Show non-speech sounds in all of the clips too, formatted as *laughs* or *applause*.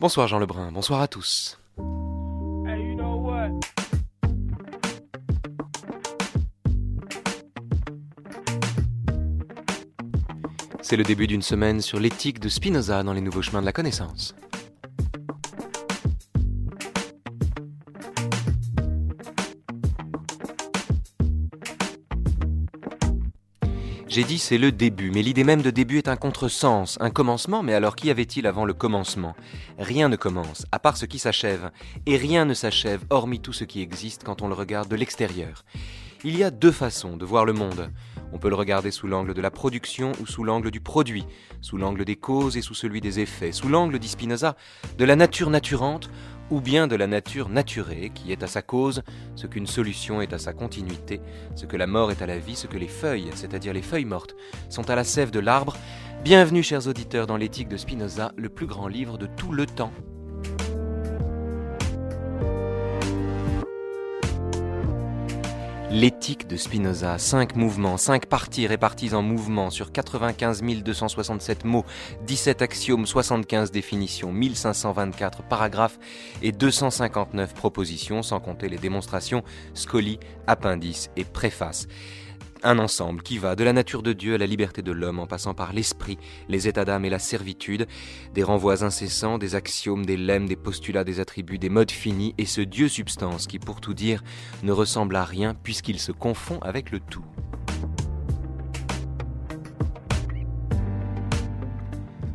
Bonsoir Jean Lebrun, bonsoir à tous. C'est le début d'une semaine sur l'éthique de Spinoza dans les nouveaux chemins de la connaissance. J'ai dit c'est le début, mais l'idée même de début est un contresens, un commencement, mais alors qu'y avait-il avant le commencement? Rien ne commence, à part ce qui s'achève, et rien ne s'achève, hormis tout ce qui existe quand on le regarde de l'extérieur. Il y a deux façons de voir le monde. On peut le regarder sous l'angle de la production ou sous l'angle du produit, sous l'angle des causes et sous celui des effets, sous l'angle, dit Spinoza, de la nature naturante ou bien de la nature naturée qui est à sa cause ce qu'une solution est à sa continuité, ce que la mort est à la vie, ce que les feuilles, c'est-à-dire les feuilles mortes, sont à la sève de l'arbre. Bienvenue chers auditeurs dans l'éthique de Spinoza, le plus grand livre de tout le temps. L'éthique de Spinoza, cinq mouvements, cinq parties réparties en mouvements sur 95 267 mots, 17 axiomes, 75 définitions, 1524 paragraphes et 259 propositions, sans compter les démonstrations, scoli, appendices et préfaces. Un ensemble qui va de la nature de Dieu à la liberté de l'homme en passant par l'esprit, les états d'âme et la servitude, des renvois incessants, des axiomes, des lemmes, des postulats, des attributs, des modes finis et ce Dieu substance qui, pour tout dire, ne ressemble à rien puisqu'il se confond avec le tout.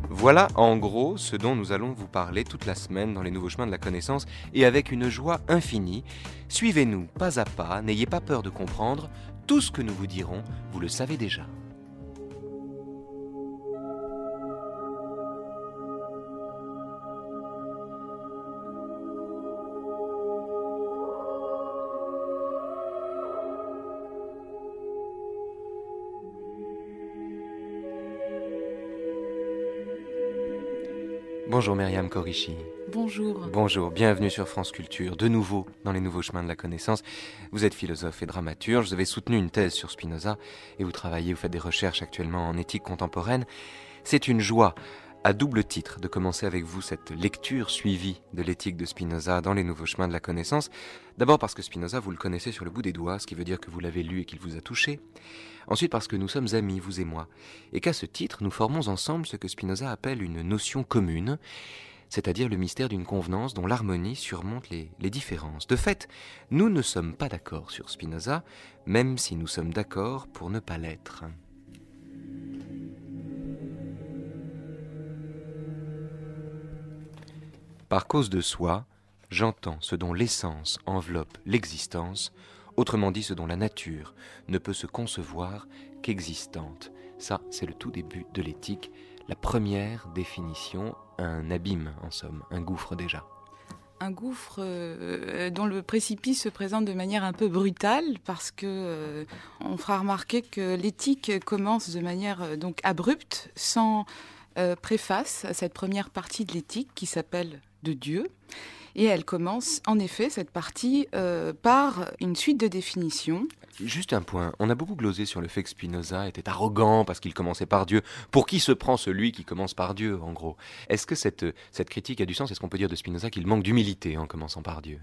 Voilà en gros ce dont nous allons vous parler toute la semaine dans les nouveaux chemins de la connaissance et avec une joie infinie. Suivez-nous pas à pas, n'ayez pas peur de comprendre, tout ce que nous vous dirons, vous le savez déjà. Bonjour Myriam Korishi. Bonjour. Bonjour, bienvenue sur France Culture, de nouveau dans les nouveaux chemins de la connaissance. Vous êtes philosophe et dramaturge, vous avez soutenu une thèse sur Spinoza et vous travaillez, vous faites des recherches actuellement en éthique contemporaine. C'est une joie à double titre de commencer avec vous cette lecture suivie de l'éthique de Spinoza dans les nouveaux chemins de la connaissance. D'abord parce que Spinoza, vous le connaissez sur le bout des doigts, ce qui veut dire que vous l'avez lu et qu'il vous a touché. Ensuite parce que nous sommes amis, vous et moi, et qu'à ce titre, nous formons ensemble ce que Spinoza appelle une notion commune, c'est-à-dire le mystère d'une convenance dont l'harmonie surmonte les, différences. De fait, nous ne sommes pas d'accord sur Spinoza, même si nous sommes d'accord pour ne pas l'être. Par cause de soi, j'entends ce dont l'essence enveloppe l'existence, autrement dit ce dont la nature ne peut se concevoir qu'existante. Ça, c'est le tout début de l'éthique, la première définition, un abîme en somme, un gouffre déjà. Un gouffre euh, dont le précipice se présente de manière un peu brutale parce que euh, on fera remarquer que l'éthique commence de manière euh, donc abrupte, sans préface à cette première partie de l'éthique qui s'appelle de Dieu. Et elle commence en effet cette partie euh, par une suite de définitions. Juste un point, on a beaucoup glosé sur le fait que Spinoza était arrogant parce qu'il commençait par Dieu. Pour qui se prend celui qui commence par Dieu, en gros? Est-ce que cette, cette critique a du sens? Est-ce qu'on peut dire de Spinoza qu'il manque d'humilité en commençant par Dieu?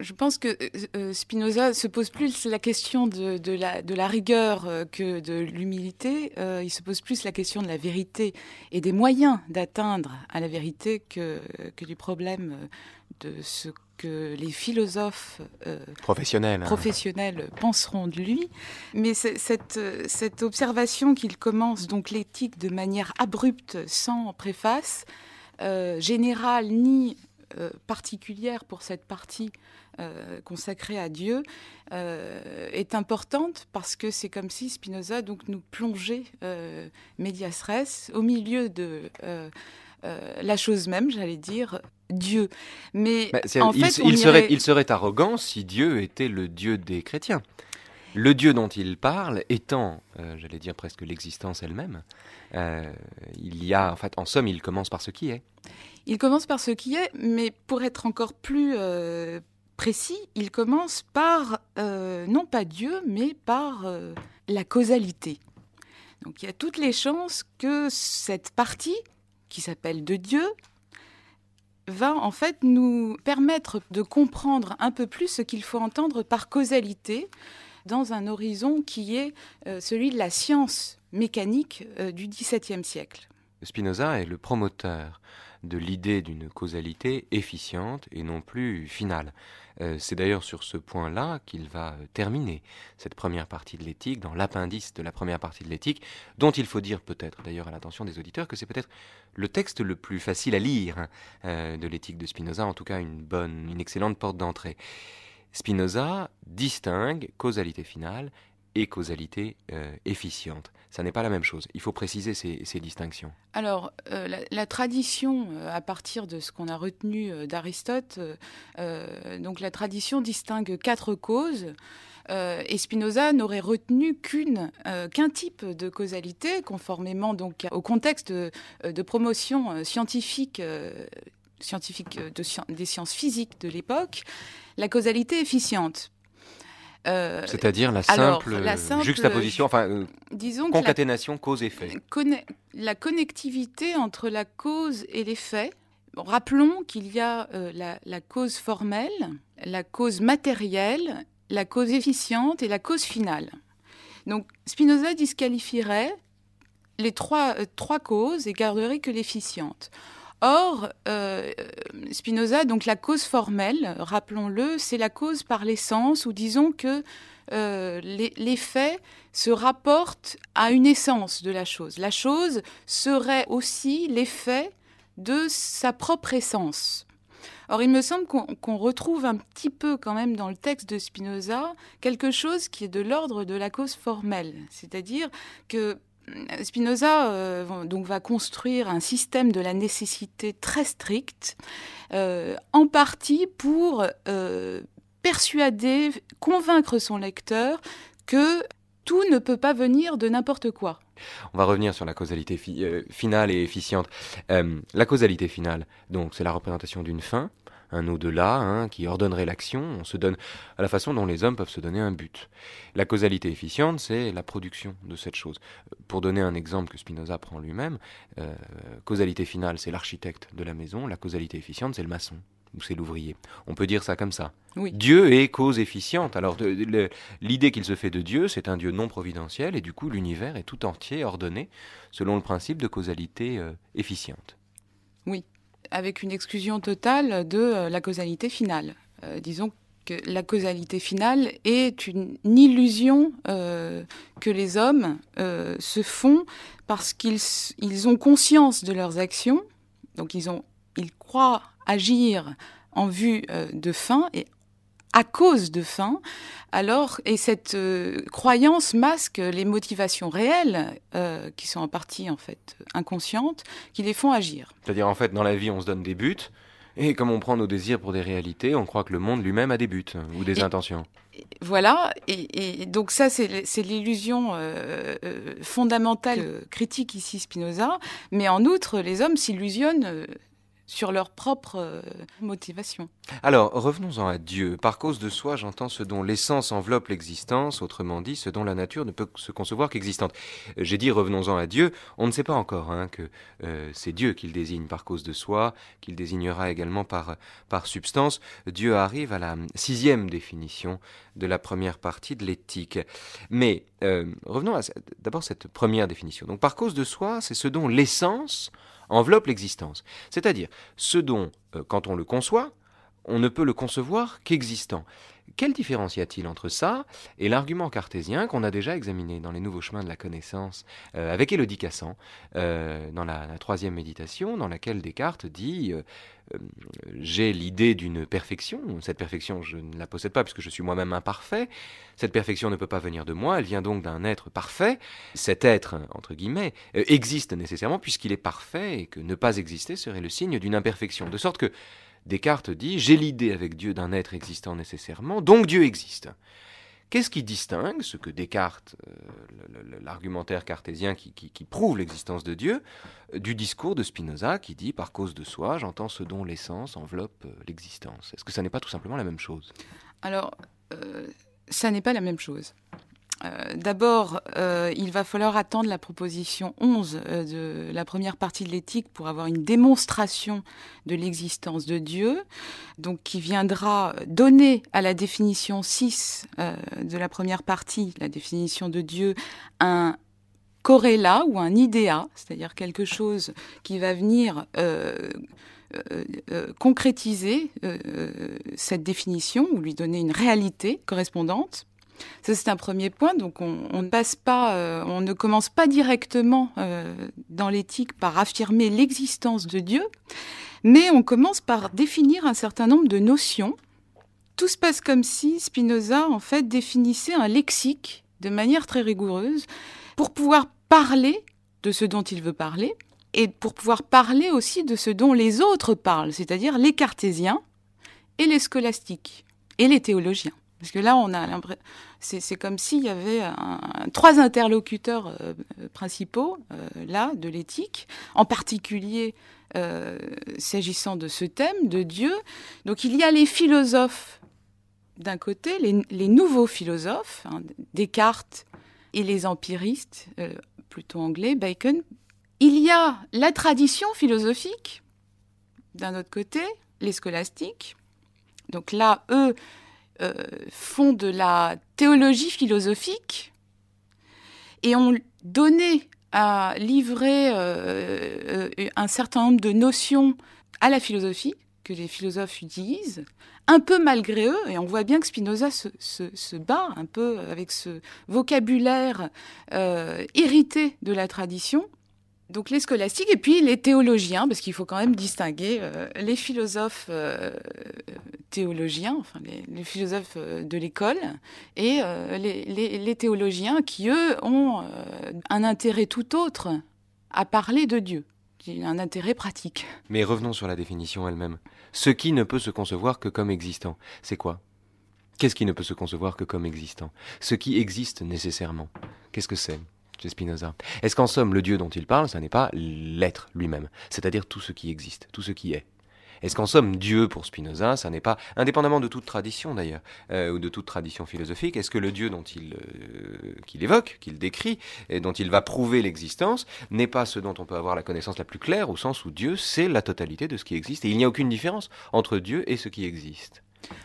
Je pense que euh, Spinoza se pose plus la question de, de, la, de la, rigueur euh, que de l'humilité. Euh, il se pose plus la question de la vérité et des moyens d'atteindre à la vérité que, que, du problème de ce que les philosophes euh, professionnels, hein. professionnels penseront de lui. Mais cette, cette observation qu'il commence donc l'éthique de manière abrupte, sans préface, euh, générale ni euh, particulière pour cette partie euh, consacrée à Dieu euh, est importante parce que c'est comme si Spinoza donc nous plongeait euh, medias res au milieu de euh, la chose même, j'allais dire, Dieu. Mais bah, en il, fait, il, il, serait, irait... il serait arrogant si Dieu était le Dieu des chrétiens. Le Dieu dont il parle étant, euh, j'allais dire presque l'existence elle-même, euh, il y a, en fait, en somme, il commence par ce qui est. Il commence par ce qui est, mais pour être encore plus euh, précis, il commence par, euh, non pas Dieu, mais par euh, la causalité. Donc il y a toutes les chances que cette partie, qui s'appelle de Dieu, va en fait nous permettre de comprendre un peu plus ce qu'il faut entendre par causalité dans un horizon qui est euh, celui de la science mécanique du XVIIe siècle. Spinoza est le promoteur de l'idée d'une causalité efficiente et non plus finale. Euh, c'est d'ailleurs sur ce point-là qu'il va terminer cette première partie de l'éthique, dans l'appendice de la première partie de l'éthique, dont il faut dire peut-être d'ailleurs à l'attention des auditeurs que c'est peut-être le texte le plus facile à lire hein, euh, de l'éthique de Spinoza, en tout cas une bonne, une excellente porte d'entrée. Spinoza distingue causalité finale et causalité euh, efficiente. Ça n'est pas la même chose. Il faut préciser ces, distinctions. Alors, euh, la, tradition, euh, à partir de ce qu'on a retenu d'Aristote, donc la tradition distingue quatre causes. et Spinoza n'aurait retenu qu'une, qu'un type de causalité, conformément donc au contexte de, promotion scientifique, scientifique des sciences physiques de l'époque, la causalité efficiente. Euh, C'est-à-dire la, simple juxtaposition, enfin, euh, disons concaténation cause-effet. La connectivité entre la cause et l'effet. rappelons qu'il y a euh, la, cause formelle, la cause matérielle, la cause efficiente et la cause finale. Donc Spinoza disqualifierait les trois, trois causes et garderait que l'efficiente. Or, euh, Spinoza, donc la cause formelle, rappelons-le, c'est la cause par l'essence, ou disons que euh, l'effet se rapporte à une essence de la chose. La chose serait aussi l'effet de sa propre essence. Or, il me semble qu'on retrouve un petit peu quand même dans le texte de Spinoza quelque chose qui est de l'ordre de la cause formelle, c'est-à-dire que Spinoza euh, donc, va construire un système de la nécessité très strict, euh, en partie pour euh, persuader, convaincre son lecteur que tout ne peut pas venir de n'importe quoi. On va revenir sur la causalité finale et efficiente. la causalité finale, donc, c'est la représentation d'une fin un au-delà hein, qui ordonnerait l'action. On se donne à la façon dont les hommes peuvent se donner un but. La causalité efficiente, c'est la production de cette chose. Pour donner un exemple que Spinoza prend lui-même, euh, causalité finale, c'est l'architecte de la maison. La causalité efficiente, c'est le maçon ou c'est l'ouvrier. On peut dire ça comme ça. Dieu est cause efficiente. Alors l'idée qu'il se fait de Dieu, c'est un Dieu non providentiel et du coup l'univers est tout entier ordonné selon le principe de causalité euh, efficiente. Avec une exclusion totale de euh, la causalité finale. Euh, disons que la causalité finale est une, illusion euh, que les hommes se font parce qu'ils ils ont conscience de leurs actions, donc ils, ont, ils croient agir en vue de fin et à cause de faim, alors, et cette euh, croyance masque les motivations réelles, euh, qui sont en partie en fait inconscientes, qui les font agir. C'est-à-dire en fait, dans la vie, on se donne des buts, et comme on prend nos désirs pour des réalités, on croit que le monde lui-même a des buts ou des intentions. Voilà, et, donc ça, c'est l'illusion euh, fondamentale critique ici Spinoza, mais en outre, les hommes s'illusionnent sur leur propre euh, motivation. Alors, revenons-en à Dieu. Par cause de soi, j'entends ce dont l'essence enveloppe l'existence, autrement dit, ce dont la nature ne peut se concevoir qu'existante. J'ai dit revenons-en à Dieu, on ne sait pas encore hein, que euh, c'est Dieu qu'il désigne par cause de soi, qu'il désignera également par, par substance. Dieu arrive à la sixième définition de la première partie de l'éthique. Mais euh, revenons à cette première définition. Donc par cause de soi, c'est ce dont l'essence enveloppe l'existence. C'est-à-dire ce dont, euh, quand on le conçoit, on ne peut le concevoir qu'existant. Quelle différence y a-t-il entre ça et l'argument cartésien qu'on a déjà examiné dans les nouveaux chemins de la connaissance euh, avec Élodie Cassan, euh, dans la, troisième méditation, dans laquelle Descartes dit euh, J'ai l'idée d'une perfection, cette perfection je ne la possède pas puisque je suis moi-même imparfait, cette perfection ne peut pas venir de moi, elle vient donc d'un être parfait, cet être, entre guillemets, existe nécessairement puisqu'il est parfait et que ne pas exister serait le signe d'une imperfection, de sorte que Descartes dit J'ai l'idée avec Dieu d'un être existant nécessairement, donc Dieu existe. Qu'est-ce qui distingue ce que Descartes, euh, l'argumentaire cartésien qui, prouve l'existence de Dieu, euh, du discours de Spinoza qui dit par cause de soi, j'entends ce dont l'essence enveloppe euh, l'existence Est-ce que ça n'est pas tout simplement la même chose? Alors, ça n'est pas la même chose. Euh, d'abord, euh, il va falloir attendre la proposition 11 de la première partie de l'éthique pour avoir une démonstration de l'existence de Dieu, donc qui viendra donner à la définition 6 de la première partie, la définition de Dieu, un corrélat ou un idéa, c'est-à-dire quelque chose qui va venir concrétiser cette définition ou lui donner une réalité correspondante. Ça, c'est un premier point. Donc, on, euh, ne commence pas directement euh, dans l'éthique par affirmer l'existence de Dieu, mais on commence par définir un certain nombre de notions. Tout se passe comme si Spinoza, en fait, définissait un lexique de manière très rigoureuse pour pouvoir parler de ce dont il veut parler et pour pouvoir parler aussi de ce dont les autres parlent, c'est-à-dire les cartésiens et les scolastiques et les théologiens. Parce que là, on a c'est comme s'il y avait trois interlocuteurs euh, principaux euh, là de l'éthique, en particulier euh, s'agissant de ce thème de Dieu. Donc il y a les philosophes d'un côté, les, nouveaux philosophes, hein, Descartes et les empiristes, plutôt anglais, Bacon. Il y a la tradition philosophique d'un autre côté, les scolastiques. Donc là, eux, euh, font de la théologie philosophique et ont donné à livrer euh, euh, un certain nombre de notions à la philosophie que les philosophes utilisent, un peu malgré eux, et on voit bien que Spinoza se, bat un peu avec ce vocabulaire hérité de la tradition, donc les scolastiques et puis les théologiens, parce qu'il faut quand même distinguer euh, les philosophes euh, théologiens, enfin les, philosophes euh, de l'école, et les, théologiens qui, eux, ont un intérêt tout autre à parler de Dieu, un intérêt pratique. Mais revenons sur la définition elle-même. Ce qui ne peut se concevoir que comme existant, c'est quoi? Qu'est-ce qui ne peut se concevoir que comme existant? Ce qui existe nécessairement, qu'est-ce que c'est? Spinoza. Est-ce qu'en somme, le Dieu dont il parle, ça n'est pas l'être lui-même, c'est-à-dire tout ce qui existe, tout ce qui est? Est-ce qu'en somme, Dieu pour Spinoza, ça n'est pas, indépendamment de toute tradition d'ailleurs, euh, ou de toute tradition philosophique, est-ce que le Dieu dont il, euh, qu'il évoque, qu'il décrit, et dont il va prouver l'existence, n'est pas ce dont on peut avoir la connaissance la plus claire, au sens où Dieu, c'est la totalité de ce qui existe, et il n'y a aucune différence entre Dieu et ce qui existe?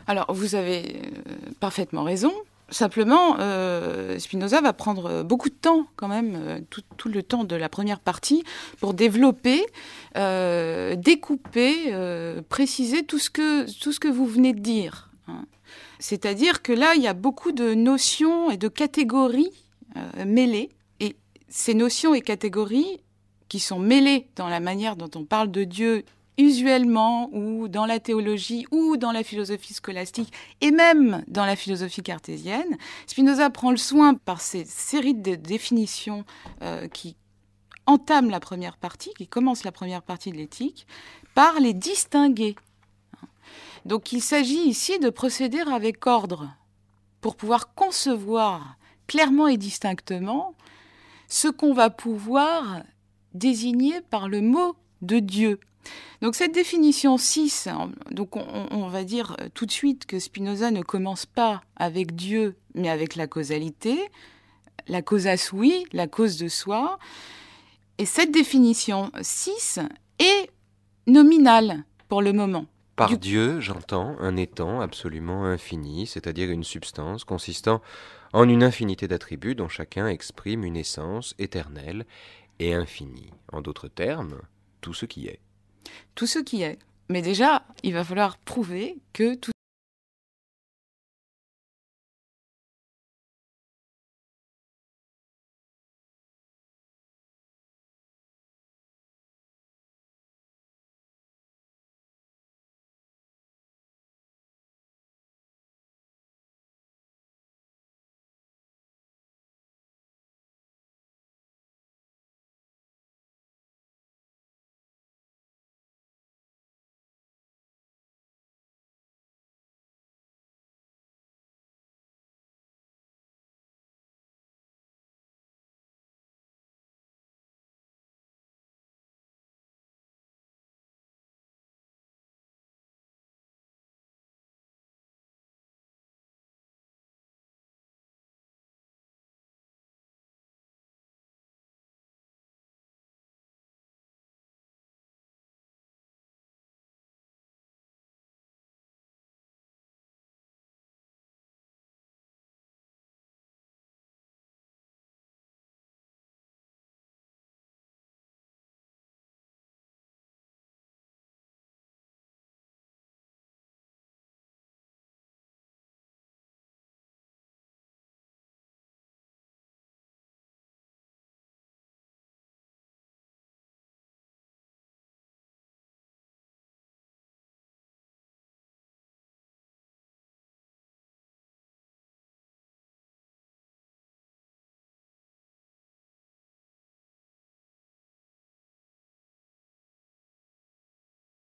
Alors, vous avez euh, parfaitement raison. Simplement, euh, Spinoza va prendre beaucoup de temps, quand même, euh, tout, le temps de la première partie, pour développer, euh, découper, préciser tout ce, que, tout ce que vous venez de dire. Hein. C'est-à-dire que là, il y a beaucoup de notions et de catégories mêlées. Et ces notions et catégories qui sont mêlées dans la manière dont on parle de Dieu usuellement, ou dans la théologie, ou dans la philosophie scolastique, et même dans la philosophie cartésienne, Spinoza prend le soin, par ces séries de définitions euh, qui entament la première partie, qui commencent la première partie de l'éthique, par les distinguer. Donc il s'agit ici de procéder avec ordre pour pouvoir concevoir clairement et distinctement ce qu'on va pouvoir désigner par le mot de Dieu. Donc cette définition 6, donc on, va dire tout de suite que Spinoza ne commence pas avec Dieu, mais avec la causalité, la causa sui, la cause de soi. Et cette définition 6 est nominale pour le moment. Par Dieu, j'entends un étant absolument infini, c'est-à-dire une substance consistant en une infinité d'attributs dont chacun exprime une essence éternelle et infinie. En d'autres termes, tout ce qui est tout ce qui est. Mais déjà, il va falloir prouver que tout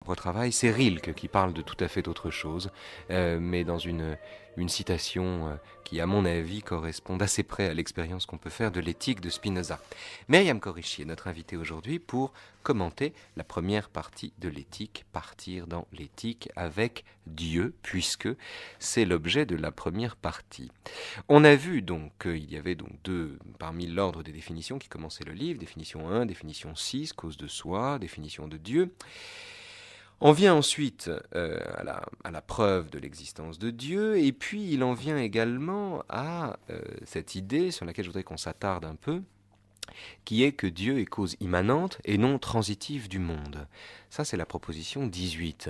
propre travail. C'est Rilke qui parle de tout à fait autre chose, euh, mais dans une, une citation euh, qui, à mon avis, correspond assez près à l'expérience qu'on peut faire de l'éthique de Spinoza. Myriam Corichi est notre invitée aujourd'hui pour commenter la première partie de l'éthique, partir dans l'éthique avec Dieu, puisque c'est l'objet de la première partie. On a vu donc qu'il y avait donc deux, parmi l'ordre des définitions qui commençait le livre, définition 1, définition 6, cause de soi, définition de Dieu. On vient ensuite euh, à, la, preuve de l'existence de Dieu, et puis il en vient également à euh, cette idée sur laquelle je voudrais qu'on s'attarde un peu, qui est que Dieu est cause immanente et non transitive du monde. Ça, c'est la proposition 18.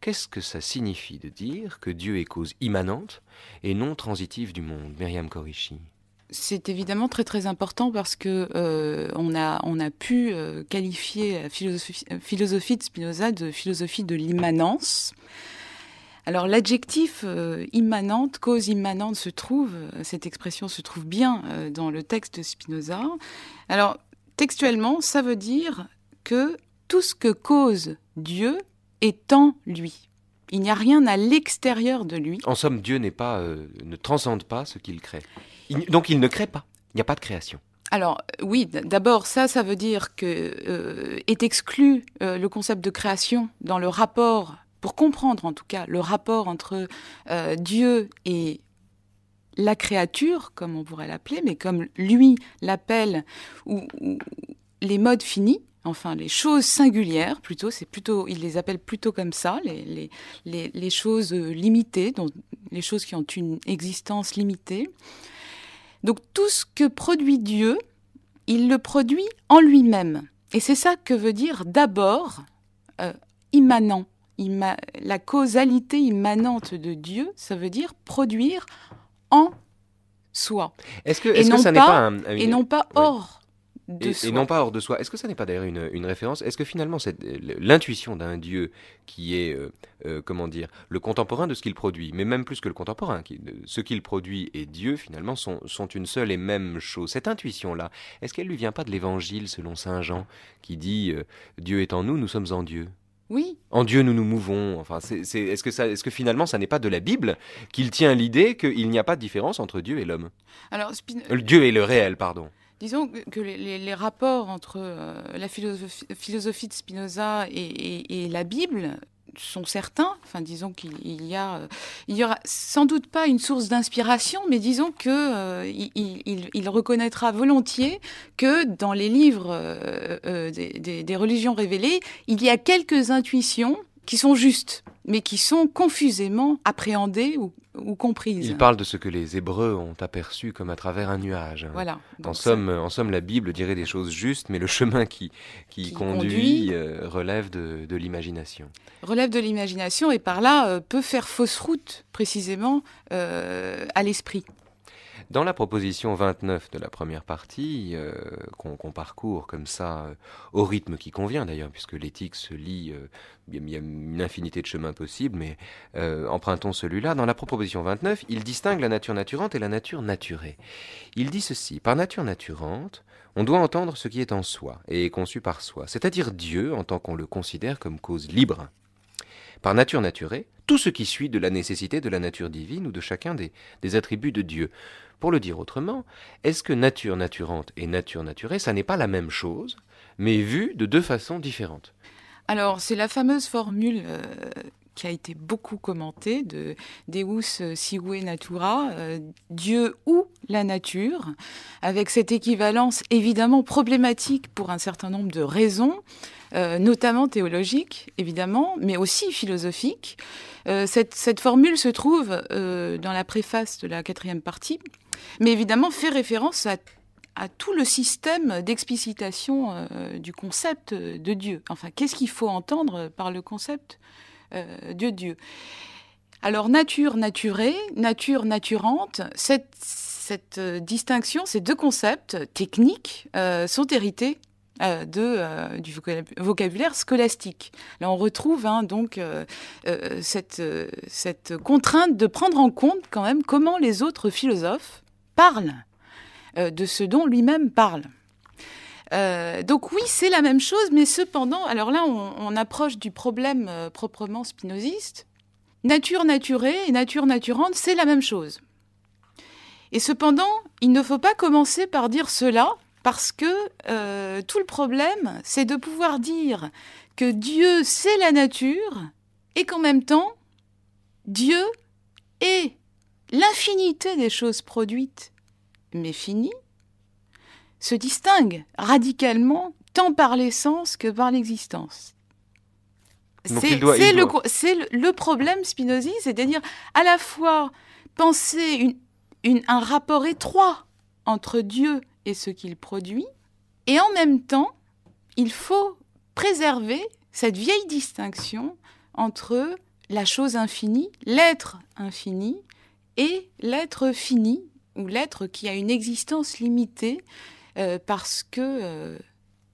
Qu'est-ce que ça signifie de dire que Dieu est cause immanente et non transitive du monde Myriam Korishi c'est évidemment très très important parce que euh, on, a, on a pu euh, qualifier la philosophie, philosophie, de Spinoza de philosophie de l'immanence. Alors l'adjectif euh, immanente, cause immanente se trouve, cette expression se trouve bien dans le texte de Spinoza. Alors textuellement, ça veut dire que tout ce que cause Dieu est en lui. Il n'y a rien à l'extérieur de lui. En somme, Dieu n'est pas, ne transcende pas ce qu'il crée donc il ne crée pas. Il n'y a pas de création. Alors oui, d'abord ça, ça veut dire que euh, est exclu euh, le concept de création dans le rapport, pour comprendre en tout cas le rapport entre euh, Dieu et la créature, comme on pourrait l'appeler, mais comme lui l'appelle, ou, les modes finis, enfin les choses singulières plutôt, c'est plutôt, il les appelle plutôt comme ça, les, les, les choses limitées, donc les choses qui ont une existence limitée. Donc tout ce que produit Dieu, il le produit en lui-même. Et c'est ça que veut dire d'abord euh, immanent. la causalité immanente de Dieu, ça veut dire produire en soi. Est-ce que, est -ce que ça n'est pas un, Et non pas hors et, non pas hors de soi. Est-ce que ça n'est pas d'ailleurs une, référence? Est-ce que finalement l'intuition d'un Dieu qui est, euh, euh, comment dire, le contemporain de ce qu'il produit, mais même plus que le contemporain, qui, ce qu'il produit et Dieu finalement sont, sont une seule et même chose? Cette intuition-là, est-ce qu'elle lui vient pas de l'Évangile selon Saint Jean qui dit euh, Dieu est en nous, nous sommes en Dieu oui. En Dieu, nous nous mouvons. Enfin, est-ce que ça, est-ce que finalement, ça n'est pas de la Bible qu'il tient l'idée qu'il n'y a pas de différence entre Dieu et l'homme? Alors, Dieu et le réel, pardon. Disons que les, rapports entre euh, la philosophie, de Spinoza et, la Bible sont certains. Enfin, disons qu'il y a, il y aura sans doute pas une source d'inspiration, mais disons que euh, il, reconnaîtra volontiers que dans les livres euh, des, des religions révélées, il y a quelques intuitions qui sont justes, mais qui sont confusément appréhendées ou, comprises. Il parle de ce que les Hébreux ont aperçu comme à travers un nuage. Voilà. En somme, en somme, la Bible dirait des choses justes, mais le chemin qui, qui, conduit, euh, relève de, de l'imagination. Relève de l'imagination et par là euh, peut faire fausse route précisément euh, à l'esprit. Dans la proposition 29 de la première partie, euh, qu'on parcourt comme ça, euh, au rythme qui convient d'ailleurs, puisque l'éthique se lit, euh, il y a une infinité de chemins possibles, mais empruntons celui-là. Dans la proposition 29, il distingue la nature naturante et la nature naturée. Il dit ceci, par nature naturante, on doit entendre ce qui est en soi et est conçu par soi, c'est-à-dire Dieu en tant qu'on le considère comme cause libre. Par nature naturée, tout ce qui suit de la nécessité de la nature divine ou de chacun des attributs de Dieu. Pour le dire autrement, est-ce que nature naturante et nature naturée, ça n'est pas la même chose, mais vue de deux façons différentes? Alors, c'est la fameuse formule euh, qui a été beaucoup commentée de Deus sive natura, euh, Dieu ou la nature, avec cette équivalence évidemment problématique pour un certain nombre de raisons. Euh, notamment théologiques, évidemment, mais aussi philosophiques. cette, cette, formule se trouve dans la préface de la quatrième partie, mais évidemment fait référence à, tout le système d'explicitation euh, du concept de Dieu. Enfin, qu'est-ce qu'il faut entendre par le concept euh, de Dieu? Alors, nature naturée, nature naturante, cette, euh, distinction, ces deux concepts techniques sont hérités du vocabulaire scolastique. Là, on retrouve hein, donc cette contrainte de prendre en compte quand même comment les autres philosophes parle euh, de ce dont lui-même parle. Euh, donc oui, c'est la même chose, mais cependant, alors là, on, approche du problème euh, proprement spinoziste. Nature naturée et nature naturante, c'est la même chose. Et cependant, il ne faut pas commencer par dire cela, parce que tout le problème, c'est de pouvoir dire que Dieu, c'est la nature, et qu'en même temps, Dieu est l'infinité des choses produites, mais finies, se distingue radicalement tant par l'essence que par l'existence. C'est le, le, problème Spinozzi, c'est-à-dire à la fois penser un rapport étroit entre Dieu et ce qu'il produit, et en même temps, il faut préserver cette vieille distinction entre la chose infinie, l'être infini, et l'être fini, ou l'être qui a une existence limitée, euh, parce que euh,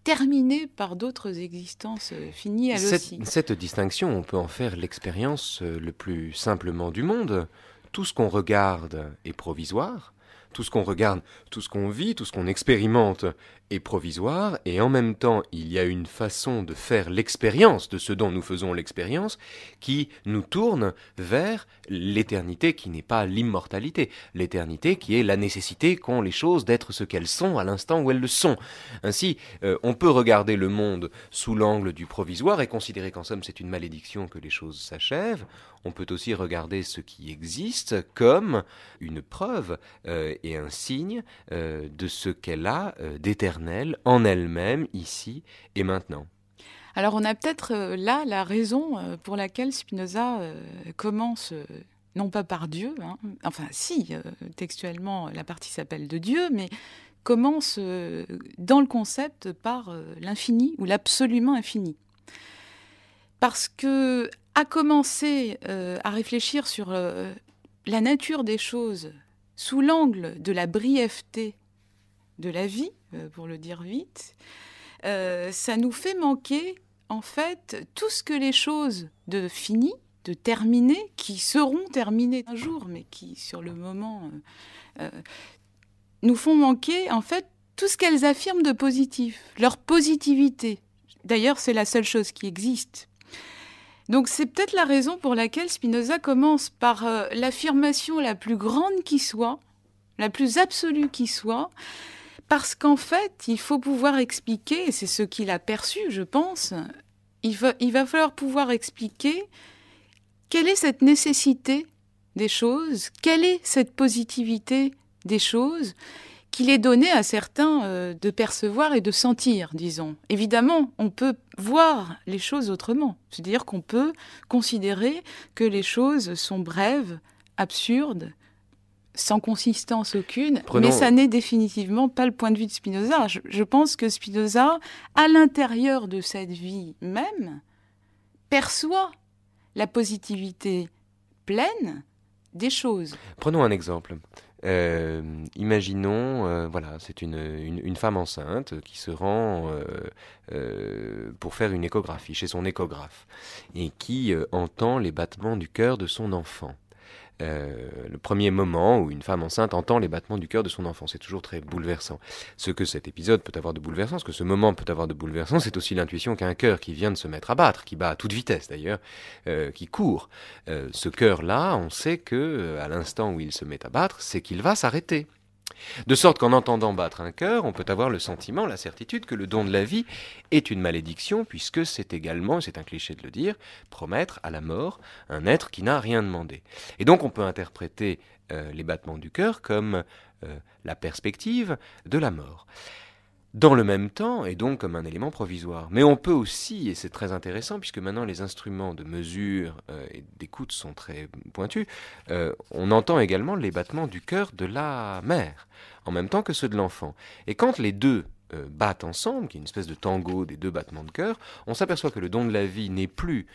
terminé par d'autres existences euh, finies à cette, cette distinction, on peut en faire l'expérience le plus simplement du monde. Tout ce qu'on regarde est provisoire, tout ce qu'on regarde, tout ce qu'on vit, tout ce qu'on expérimente est provisoire, et en même temps il y a une façon de faire l'expérience de ce dont nous faisons l'expérience qui nous tourne vers l'éternité qui n'est pas l'immortalité, l'éternité qui est la nécessité qu'ont les choses d'être ce qu'elles sont à l'instant où elles le sont. Ainsi, euh, on peut regarder le monde sous l'angle du provisoire et considérer qu'en somme c'est une malédiction que les choses s'achèvent, on peut aussi regarder ce qui existe comme une preuve euh, et un signe euh, de ce qu'elle a d'éternel en elle-même, ici et maintenant. Alors on a peut-être euh, là la raison euh, pour laquelle Spinoza euh, commence, non pas par Dieu, hein, enfin si, textuellement la partie s'appelle de Dieu, mais commence dans le concept par l'infini ou l'absolument infini. Parce que à commencer à réfléchir sur la nature des choses sous l'angle de la brièveté de la vie, pour le dire vite, ça nous fait manquer en fait tout ce que les choses de fini, de terminé, qui seront terminées un jour, mais qui sur le moment euh, euh, nous font manquer en fait tout ce qu'elles affirment de positif, leur positivité. D'ailleurs, c'est la seule chose qui existe. Donc c'est peut-être la raison pour laquelle Spinoza commence par euh, l'affirmation la plus grande qui soit, la plus absolue qui soit, parce qu'en fait, il faut pouvoir expliquer, et c'est ce qu'il a perçu, je pense, il va, il va falloir pouvoir expliquer quelle est cette nécessité des choses, quelle est cette positivité des choses qu'il est donné à certains euh, de percevoir et de sentir, disons. Évidemment, on peut voir les choses autrement, c'est-à-dire qu'on peut considérer que les choses sont brèves, absurdes, sans consistance aucune, mais ça n'est définitivement pas le point de vue de Spinoza. Je, pense que Spinoza, à l'intérieur de cette vie même, perçoit la positivité pleine des choses. Prenons un exemple. Euh, imaginons, euh, voilà, c'est une, une, femme enceinte qui se rend euh, pour faire une échographie chez son échographe et qui entend les battements du cœur de son enfant. Euh, le premier moment où une femme enceinte entend les battements du cœur de son enfant. C'est toujours très bouleversant. Ce que cet épisode peut avoir de bouleversant, ce que ce moment peut avoir de bouleversant, c'est aussi l'intuition qu'un cœur qui vient de se mettre à battre, qui bat à toute vitesse d'ailleurs, euh, qui court. Euh, ce cœur-là, on sait que à l'instant où il se met à battre, c'est qu'il va s'arrêter. De sorte qu'en entendant battre un cœur, on peut avoir le sentiment, la certitude que le don de la vie est une malédiction, puisque c'est également, c'est un cliché de le dire, promettre à la mort un être qui n'a rien demandé. Et donc on peut interpréter euh, les battements du cœur comme euh, la perspective de la mort dans le même temps et donc comme un élément provisoire. Mais on peut aussi, et c'est très intéressant puisque maintenant les instruments de mesure euh, et d'écoute sont très pointus, euh, on entend également les battements du cœur de la mère en même temps que ceux de l'enfant. Et quand les deux euh, battent ensemble, qui est une espèce de tango des deux battements de cœur, on s'aperçoit que le don de la vie n'est plus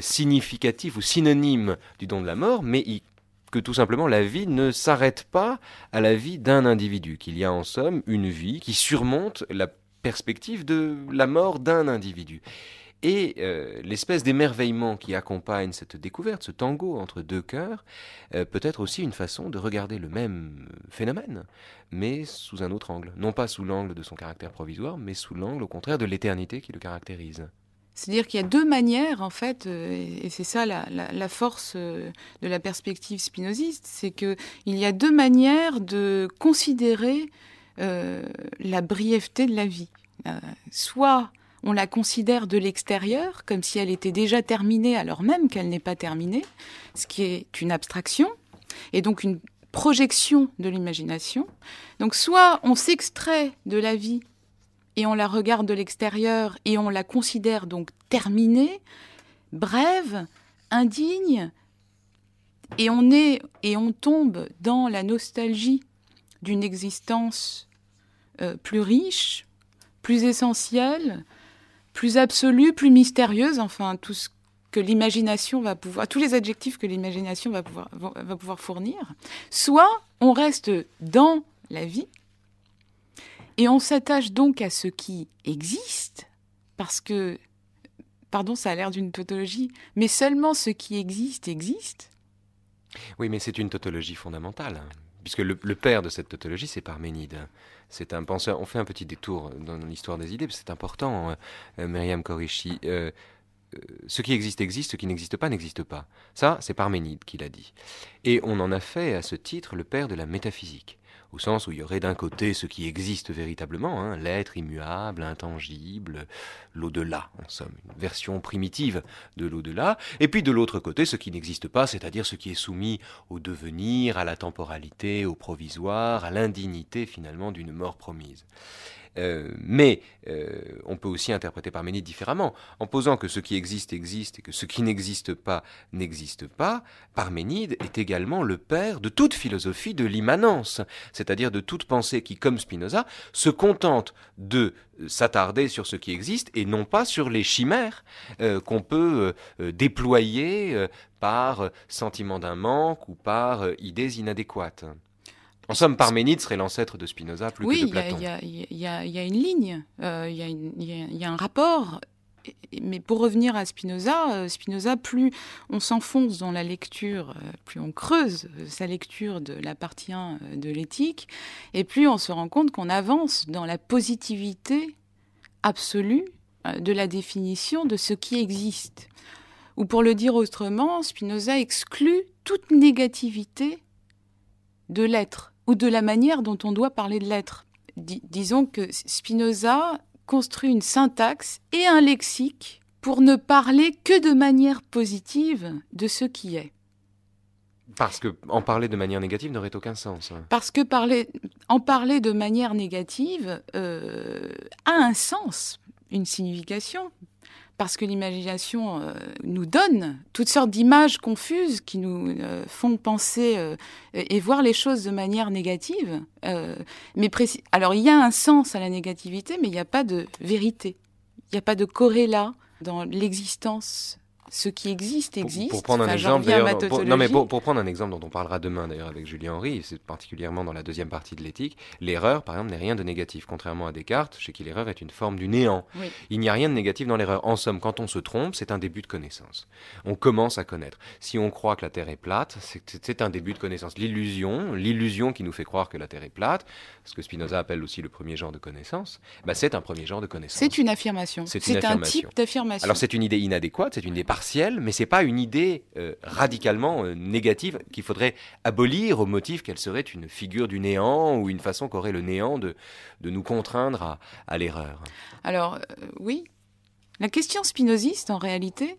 significatif ou synonyme du don de la mort, mais il que tout simplement la vie ne s'arrête pas à la vie d'un individu, qu'il y a en somme une vie qui surmonte la perspective de la mort d'un individu. Et euh, l'espèce d'émerveillement qui accompagne cette découverte, ce tango entre deux cœurs, euh, peut être aussi une façon de regarder le même phénomène, mais sous un autre angle. Non pas sous l'angle de son caractère provisoire, mais sous l'angle, au contraire, de l'éternité qui le caractérise. C'est-à-dire qu'il y a deux manières, en fait, euh, et c'est ça la, force de la perspective spinoziste, c'est qu'il y a deux manières de considérer la brièveté de la vie. soit on la considère de l'extérieur comme si elle était déjà terminée alors même qu'elle n'est pas terminée, ce qui est une abstraction et donc une projection de l'imagination. Donc soit on s'extrait de la vie et on la regarde de l'extérieur et on la considère donc terminée, brève, indigne, et on est et on tombe dans la nostalgie d'une existence euh, plus riche, plus essentielle, plus absolue, plus mystérieuse, enfin tout ce que l'imagination va pouvoir, tous les adjectifs que l'imagination va pouvoir, va pouvoir fournir, soit on reste dans la vie et on s'attache donc à ce qui existe, parce que, pardon, ça a l'air d'une tautologie, mais seulement ce qui existe existe. Oui, mais c'est une tautologie fondamentale, puisque le, père de cette tautologie, c'est Parménide. C'est un penseur. On fait un petit détour dans l'histoire des idées, c'est important, euh, Myriam Korishi. Euh, euh, ce qui existe existe, ce qui n'existe pas n'existe pas. Ça, c'est Parménide qui l'a dit. Et on en a fait à ce titre le père de la métaphysique au sens où il y aurait d'un côté ce qui existe véritablement, hein, l'être immuable, intangible, l'au-delà, en somme, une version primitive de l'au-delà, et puis de l'autre côté ce qui n'existe pas, c'est-à-dire ce qui est soumis au devenir, à la temporalité, au provisoire, à l'indignité finalement d'une mort promise. Euh, mais euh, on peut aussi interpréter Parménide différemment. En posant que ce qui existe existe et que ce qui n'existe pas n'existe pas, Parménide est également le père de toute philosophie de l'immanence, c'est-à-dire de toute pensée qui, comme Spinoza, se contente de s'attarder sur ce qui existe et non pas sur les chimères euh, qu'on peut déployer par sentiment d'un manque ou par idées inadéquates. En somme, Parménide serait l'ancêtre de Spinoza plus que de Platon. Oui, il y, a une ligne, euh, il y, a un rapport. Mais pour revenir à Spinoza, euh, Spinoza, plus on s'enfonce dans la lecture, euh, plus on creuse sa lecture de la partie 1 de l'éthique, et plus on se rend compte qu'on avance dans la positivité absolue de la définition de ce qui existe. Ou pour le dire autrement, Spinoza exclut toute négativité de l'être ou de la manière dont on doit parler de l'être. disons que Spinoza construit une syntaxe et un lexique pour ne parler que de manière positive de ce qui est. Parce que en parler de manière négative n'aurait aucun sens. Hein. Parce que parler, en parler de manière négative euh, a un sens, une signification parce que l'imagination euh, nous donne toutes sortes d'images confuses qui nous euh, font penser euh, et voir les choses de manière négative. mais Alors il y a un sens à la négativité, mais il n'y a pas de vérité. Il n'y a pas de corrélat dans l'existence ce qui existe existe. Pour, prendre un exemple, non mais pour, prendre un exemple dont on parlera demain d'ailleurs avec Julien Henry, c'est particulièrement dans la deuxième partie de l'éthique, l'erreur par exemple n'est rien de négatif, contrairement à Descartes, chez qui l'erreur est une forme du néant. Il n'y a rien de négatif dans l'erreur. En somme, quand on se trompe, c'est un début de connaissance. On commence à connaître. Si on croit que la Terre est plate, c'est un début de connaissance. L'illusion, l'illusion qui nous fait croire que la Terre est plate, ce que Spinoza appelle aussi le premier genre de connaissance, bah, c'est un premier genre de connaissance. C'est une affirmation. C'est un type d'affirmation. Alors c'est une idée inadéquate, c'est une idée mais c'est pas une idée euh, radicalement euh, négative qu'il faudrait abolir au motif qu'elle serait une figure du néant ou une façon qu'aurait le néant de, de nous contraindre à, l'erreur. Alors euh, oui, la question spinoziste en réalité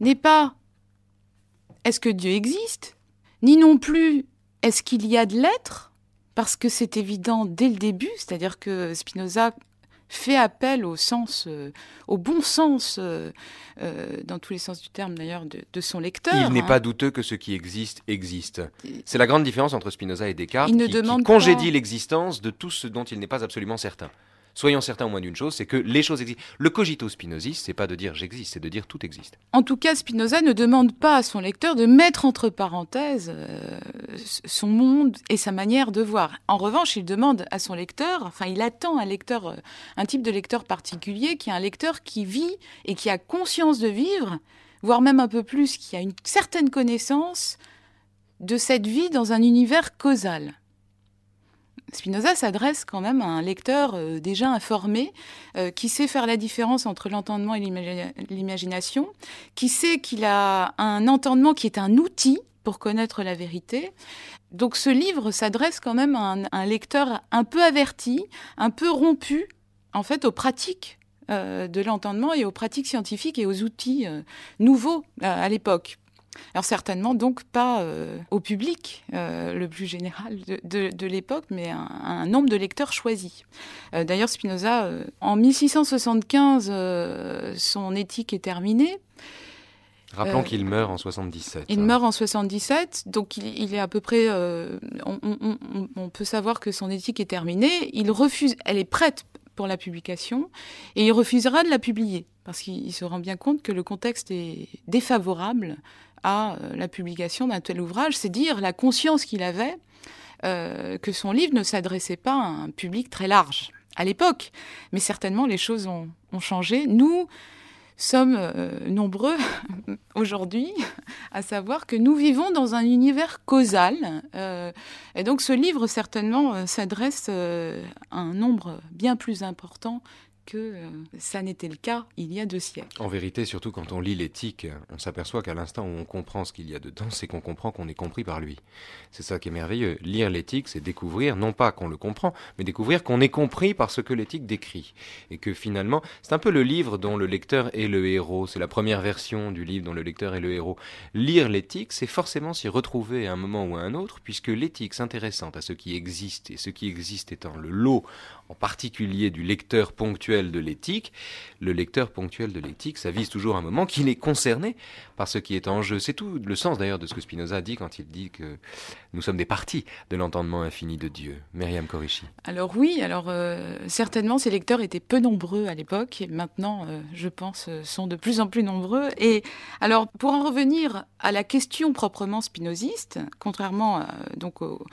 n'est pas est-ce que Dieu existe, ni non plus est-ce qu'il y a de l'être, parce que c'est évident dès le début, c'est-à-dire que Spinoza fait appel au sens, euh, au bon sens, euh, euh, dans tous les sens du terme d'ailleurs, de, son lecteur. Il n'est hein. pas douteux que ce qui existe existe. C'est la grande différence entre Spinoza et Descartes, il ne qui, demande qui congédie l'existence de tout ce dont il n'est pas absolument certain. Soyons certains au moins d'une chose, c'est que les choses existent. Le cogito spinozis, c'est pas de dire j'existe, c'est de dire tout existe. En tout cas, Spinoza ne demande pas à son lecteur de mettre entre parenthèses euh, son monde et sa manière de voir. En revanche, il demande à son lecteur, enfin, il attend un lecteur, euh, un type de lecteur particulier, qui est un lecteur qui vit et qui a conscience de vivre, voire même un peu plus, qui a une certaine connaissance de cette vie dans un univers causal. Spinoza s'adresse quand même à un lecteur euh, déjà informé, euh, qui sait faire la différence entre l'entendement et l'imagination, qui sait qu'il a un entendement qui est un outil pour connaître la vérité. Donc ce livre s'adresse quand même à un, lecteur un peu averti, un peu rompu, en fait, aux pratiques euh, de l'entendement et aux pratiques scientifiques et aux outils nouveaux à l'époque. Alors certainement donc pas euh, au public euh, le plus général de, l'époque, mais un, un, nombre de lecteurs choisis. Euh, d'ailleurs, Spinoza, en 1675, son éthique est terminée. Rappelons qu'il meurt en 77. Il meurt en 77, donc il, est à peu près. On, on, peut savoir que son éthique est terminée. Il refuse. Elle est prête pour la publication et il refusera de la publier parce qu'il se rend bien compte que le contexte est défavorable à euh, la publication d'un tel ouvrage, c'est dire la conscience qu'il avait euh, que son livre ne s'adressait pas à un public très large à l'époque. Mais certainement, les choses ont, changé. Nous sommes euh, nombreux *laughs* aujourd'hui à savoir que nous vivons dans un univers causal. et donc ce livre, certainement, s'adresse à un nombre bien plus important que euh, ça n'était le cas il y a deux siècles. En vérité, surtout quand on lit l'éthique, on s'aperçoit qu'à l'instant où on comprend ce qu'il y a dedans, c'est qu'on comprend qu'on est compris par lui. C'est ça qui est merveilleux. Lire l'éthique, c'est découvrir, non pas qu'on le comprend, mais découvrir qu'on est compris par ce que l'éthique décrit. Et que finalement, c'est un peu le livre dont le lecteur est le héros. C'est la première version du livre dont le lecteur est le héros. Lire l'éthique, c'est forcément s'y retrouver à un moment ou à un autre, puisque l'éthique s'intéressant à ce qui existe, et ce qui existe étant le lot en particulier du lecteur ponctuel de l'éthique, le lecteur ponctuel de l'éthique, ça vise toujours un moment qu'il est concerné par ce qui est en jeu. C'est tout le sens d'ailleurs de ce que Spinoza dit quand il dit que nous sommes des parties de l'entendement infini de Dieu. Myriam Corichi. Alors oui, alors euh, certainement ces lecteurs étaient peu nombreux à l'époque, et maintenant, euh, je pense, euh, sont de plus en plus nombreux. Et alors, pour en revenir à la question proprement spinoziste, contrairement donc au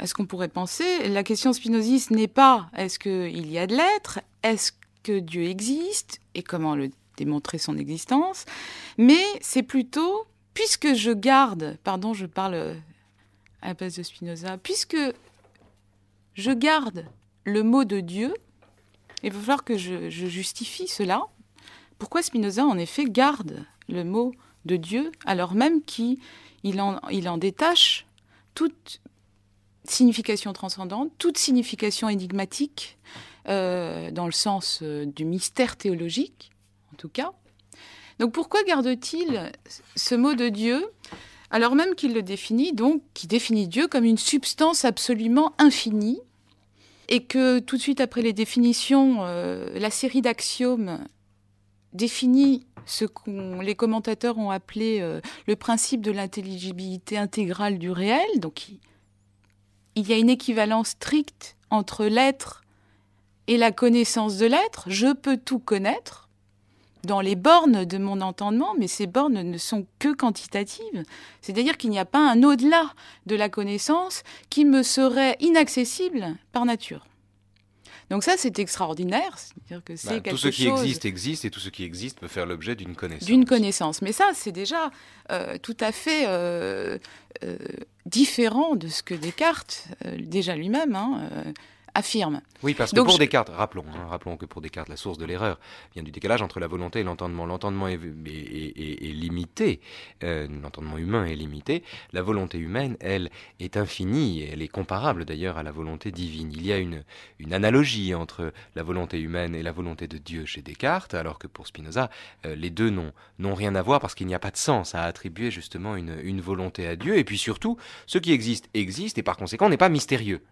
est-ce qu'on pourrait penser La question spinoziste n'est pas est-ce qu'il y a de l'être, est-ce que Dieu existe? Et comment le démontrer son existence, mais c'est plutôt puisque je garde, pardon, je parle à la place de Spinoza, puisque je garde le mot de Dieu, il va falloir que je, justifie cela. Pourquoi Spinoza, en effet, garde le mot de Dieu alors même qu'il en, il en détache toute signification transcendante, toute signification énigmatique, euh, dans le sens euh, du mystère théologique, en tout cas. Donc pourquoi garde-t-il ce mot de Dieu alors même qu'il le définit, donc, qui définit Dieu comme une substance absolument infinie, et que tout de suite après les définitions, euh, la série d'axiomes définit ce que les commentateurs ont appelé le principe de l'intelligibilité intégrale du réel, donc il y a une équivalence stricte entre l'être et la connaissance de l'être. Je peux tout connaître dans les bornes de mon entendement, mais ces bornes ne sont que quantitatives. C'est-à-dire qu'il n'y a pas un au-delà de la connaissance qui me serait inaccessible par nature. Donc ça, c'est extraordinaire. C'est-à-dire que c'est bah, tout ce qui existe existe et tout ce qui existe peut faire l'objet d'une connaissance. D'une connaissance. Mais ça, c'est déjà euh, tout à fait euh, euh, différent de ce que Descartes, déjà lui-même, hein, affirme. Oui, parce que pour Descartes, rappelons, hein, rappelons que pour Descartes, la source de l'erreur vient du décalage entre la volonté et l'entendement. L'entendement est, limité, euh, l'entendement humain est limité. La volonté humaine, elle, est infinie, et elle est comparable d'ailleurs à la volonté divine. Il y a une, une analogie entre la volonté humaine et la volonté de Dieu chez Descartes, alors que pour Spinoza, euh, les deux n'ont rien à voir parce qu'il n'y a pas de sens à attribuer justement une, une volonté à Dieu. Et puis surtout, ce qui existe existe et par conséquent n'est pas mystérieux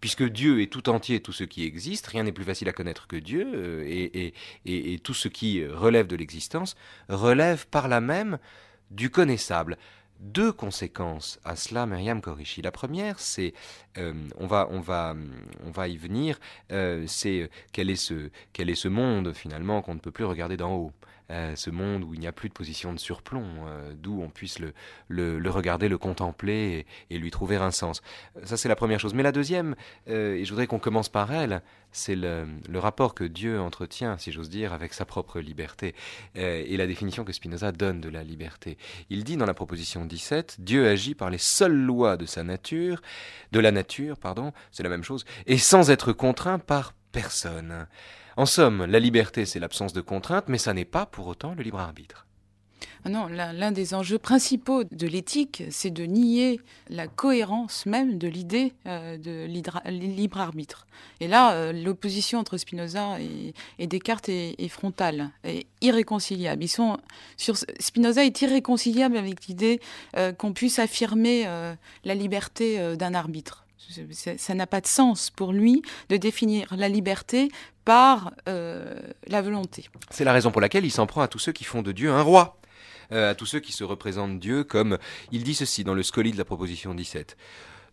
puisque Dieu est tout entier tout ce qui existe, rien n'est plus facile à connaître que Dieu, euh, et, tout ce qui relève de l'existence relève par là même du connaissable. deux conséquences à cela, Myriam Korishi. La première, c'est, euh, on, va, on, va, on va y venir, euh, c'est quel, est ce, quel est ce monde finalement qu'on ne peut plus regarder d'en haut? Ce monde où il n'y a plus de position de surplomb, euh, d'où on puisse le, regarder, le contempler et, lui trouver un sens. Ça, c'est la première chose. Mais la deuxième, euh, et je voudrais qu'on commence par elle, c'est le, le, rapport que Dieu entretient, si j'ose dire, avec sa propre liberté, et la définition que Spinoza donne de la liberté. Il dit dans la proposition 17, Dieu agit par les seules lois de sa nature, de la nature, pardon, c'est la même chose, et sans être contraint par personne. En somme, la liberté, c'est l'absence de contraintes, mais ça n'est pas pour autant le libre arbitre. Ah non, l'un des enjeux principaux de l'éthique, c'est de nier la cohérence même de l'idée euh, de libre arbitre. Et là, euh, l'opposition entre Spinoza et, Descartes est, frontale, irréconciliable. Ils sont Spinoza est irréconciliable avec l'idée euh, qu'on puisse affirmer la liberté d'un arbitre. Ça n'a pas de sens pour lui de définir la liberté par euh, la volonté. C'est la raison pour laquelle il s'en prend à tous ceux qui font de Dieu un roi. Euh, à tous ceux qui se représentent Dieu comme il dit ceci dans le scoli de la proposition 17.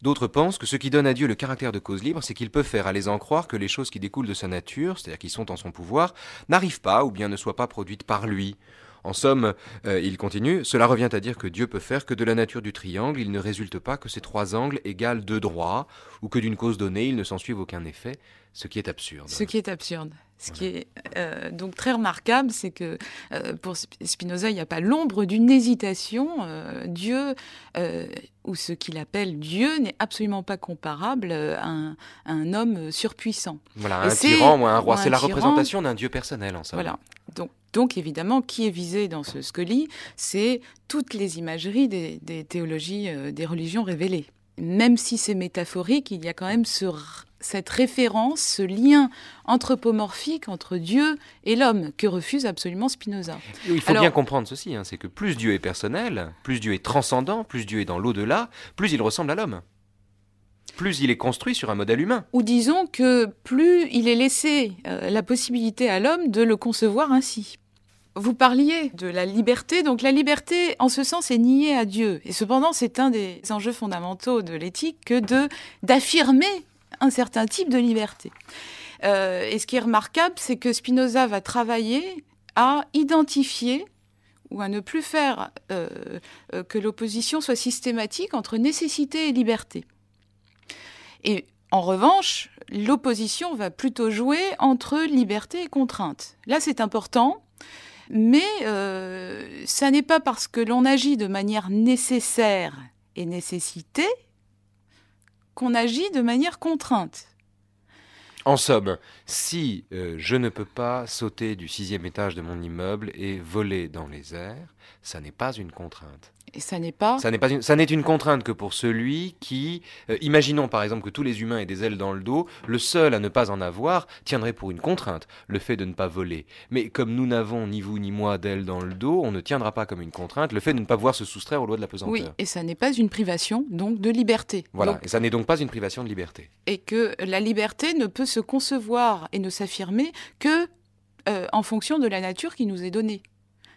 D'autres pensent que ce qui donne à Dieu le caractère de cause libre, c'est qu'il peut faire à les en croire que les choses qui découlent de sa nature, c'est-à-dire qui sont en son pouvoir, n'arrivent pas ou bien ne soient pas produites par lui. En somme, euh, il continue, cela revient à dire que Dieu peut faire que de la nature du triangle, il ne résulte pas que ces trois angles égalent deux droits, ou que d'une cause donnée, il ne s'en suive aucun effet, ce qui est absurde. Ce qui est absurde. Ce qui est euh, donc très remarquable, c'est que euh, pour Spinoza, il n'y a pas l'ombre d'une hésitation. Dieu, ou ce qu'il appelle Dieu, n'est absolument pas comparable à un, homme surpuissant. Voilà, un tyran ou un roi. C'est la représentation d'un Dieu personnel, en somme. Voilà. Donc, donc évidemment, qui est visé dans ce scoli C'est toutes les imageries des, théologies, euh, des religions révélées. Même si c'est métaphorique, il y a quand même cette référence, ce lien anthropomorphique entre Dieu et l'homme que refuse absolument Spinoza. Il faut bien comprendre ceci, hein, c'est que plus Dieu est personnel, plus Dieu est transcendant, plus Dieu est dans l'au-delà, plus il ressemble à l'homme plus il est construit sur un modèle humain. Ou disons que plus il est laissé euh, la possibilité à l'homme de le concevoir ainsi. Vous parliez de la liberté, donc la liberté, en ce sens, est niée à Dieu. Et cependant, c'est un des enjeux fondamentaux de l'éthique que de d'affirmer un certain type de liberté. Euh, et ce qui est remarquable, c'est que Spinoza va travailler à identifier ou à ne plus faire euh, euh, que l'opposition soit systématique entre nécessité et liberté. Et en revanche, l'opposition va plutôt jouer entre liberté et contrainte. Là, c'est important mais ça n'est pas parce que l'on agit de manière nécessaire et nécessitée qu'on agit de manière contrainte. En somme, si euh, je ne peux pas sauter du sixième étage de mon immeuble et voler dans les airs, ça n'est pas une contrainte. Et ça n'est pas Ça n'est pas une, ça n'est une contrainte que pour celui qui, euh, imaginons par exemple que tous les humains aient des ailes dans le dos, le seul à ne pas en avoir tiendrait pour une contrainte le fait de ne pas voler. Mais comme nous n'avons ni vous ni moi d'ailes dans le dos, on ne tiendra pas comme une contrainte le fait de ne pas pouvoir se soustraire aux lois de la pesanteur. Oui, et ça n'est pas une privation donc de liberté. Voilà, et ça n'est donc pas une privation de liberté. Et que la liberté ne peut se concevoir et ne s'affirmer que euh, en fonction de la nature qui nous est donnée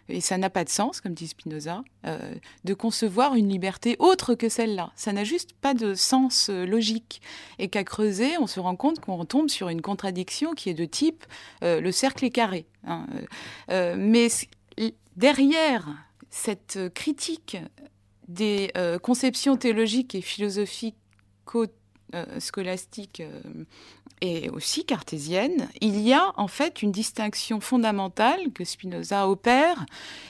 et ça n'a pas de sens, comme dit Spinoza, euh, de concevoir une liberté autre que celle-là. Ça n'a juste pas de sens euh, logique. Et qu'à creuser, on se rend compte qu'on tombe sur une contradiction qui est de type euh, le cercle est carré. Hein. mais derrière cette critique des conceptions théologiques et philosophiques scolastiques et aussi cartésienne, il y a en fait une distinction fondamentale que Spinoza opère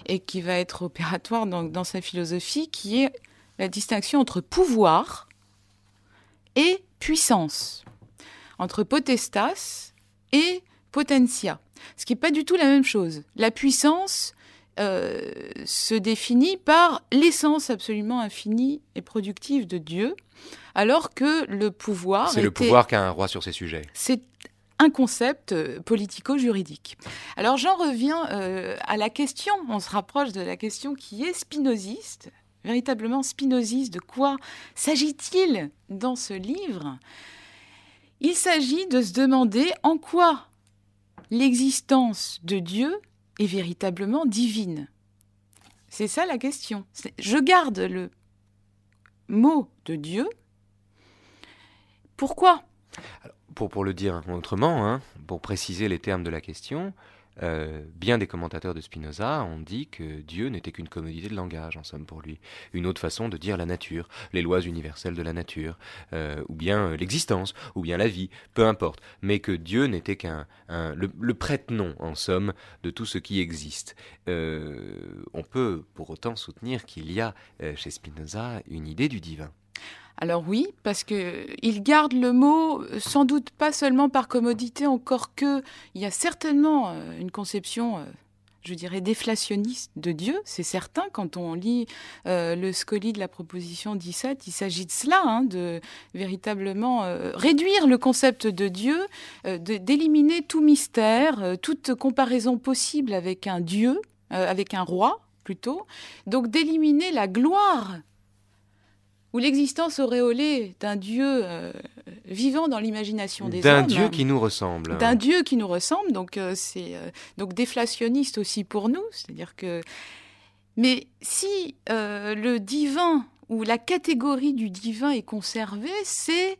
et qui va être opératoire dans, sa philosophie, qui est la distinction entre pouvoir et puissance, entre potestas et potentia, ce qui n'est pas du tout la même chose. La puissance euh, se définit par l'essence absolument infinie et productive de Dieu, alors que le pouvoir. C'est le pouvoir qu'a un roi sur ces sujets. C'est un concept euh, politico-juridique. Alors j'en reviens euh, à la question, on se rapproche de la question qui est spinoziste, véritablement spinoziste. De quoi s'agit-il dans ce livre? Il s'agit de se demander en quoi l'existence de Dieu est véritablement divine. C'est ça la question. Je garde le mot de Dieu. Pourquoi? Pour, pour, le dire autrement, hein, pour préciser les termes de la question, euh, bien des commentateurs de Spinoza ont dit que Dieu n'était qu'une commodité de langage, en somme, pour lui. Une autre façon de dire la nature, les lois universelles de la nature, euh, ou bien euh, l'existence, ou bien la vie, peu importe. Mais que Dieu n'était qu'un le, le prête-nom, en somme, de tout ce qui existe. on peut pour autant soutenir qu'il y a chez Spinoza une idée du divin. Alors oui, parce qu'il garde le mot sans doute pas seulement par commodité, encore que il y a certainement euh, une conception, euh, je dirais, déflationniste de Dieu, c'est certain. Quand on lit euh, le scoli de la proposition 17, il s'agit de cela, hein, de véritablement réduire le concept de Dieu, d'éliminer tout mystère, toute comparaison possible avec un Dieu, avec un roi plutôt, donc d'éliminer la gloire ou l'existence auréolée d'un Dieu euh, vivant dans l'imagination des hommes. D'un Dieu qui nous ressemble. D'un Dieu qui nous ressemble, donc euh, c'est euh, donc déflationniste aussi pour nous, c'est-à-dire que. Mais si le divin ou la catégorie du divin est conservée, c'est